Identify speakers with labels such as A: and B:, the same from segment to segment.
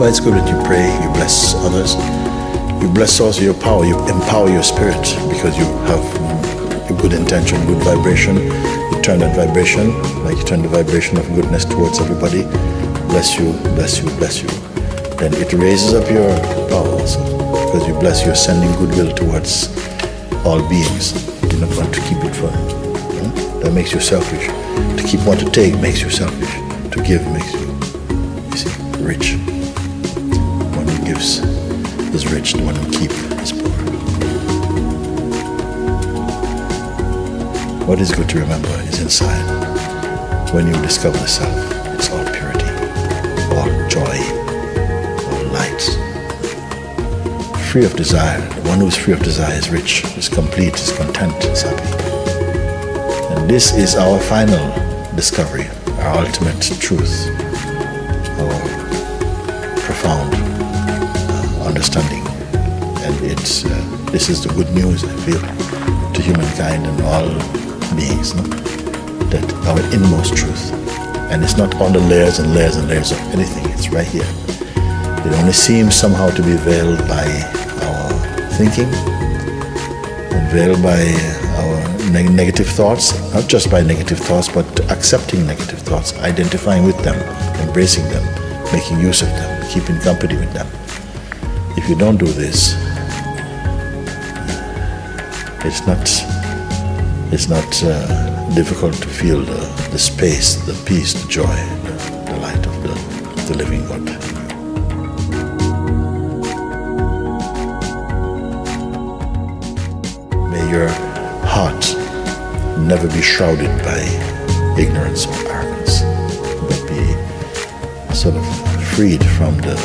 A: why it's good that you pray, you bless others. You bless also your power, you empower your spirit because you have a good intention, good vibration. You turn that vibration, like you turn the vibration of goodness towards everybody. Bless you, bless you, bless you. Then it raises up your power also because you bless, you're sending goodwill towards all beings. You don't want to keep it for. hmm? That makes you selfish. To keep one to take makes you selfish. To give makes you, you see, rich. Is rich, the one who keeps is poor. What is good to remember is inside. When you discover the self, it's all purity, all joy, all light. Free of desire. The one who is free of desire is rich, is complete, is content, is happy. And this is our final discovery, our ultimate truth, our profound understanding. And it's, uh, this is the good news, I feel, to humankind and all beings, no? that our inmost truth. And it's not all the layers and layers and layers of anything, it's right here. It only seems somehow to be veiled by our thinking, veiled by our neg- negative thoughts, not just by negative thoughts, but accepting negative thoughts, identifying with them, embracing them, making use of them, keeping company with them. If you don't do this, it's not it's not uh, difficult to feel the, the space, the peace, the joy, the, the light of the, the living God. May your heart never be shrouded by ignorance or arrogance, but be sort of freed from the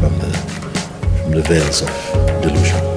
A: from the from the veils of delusion.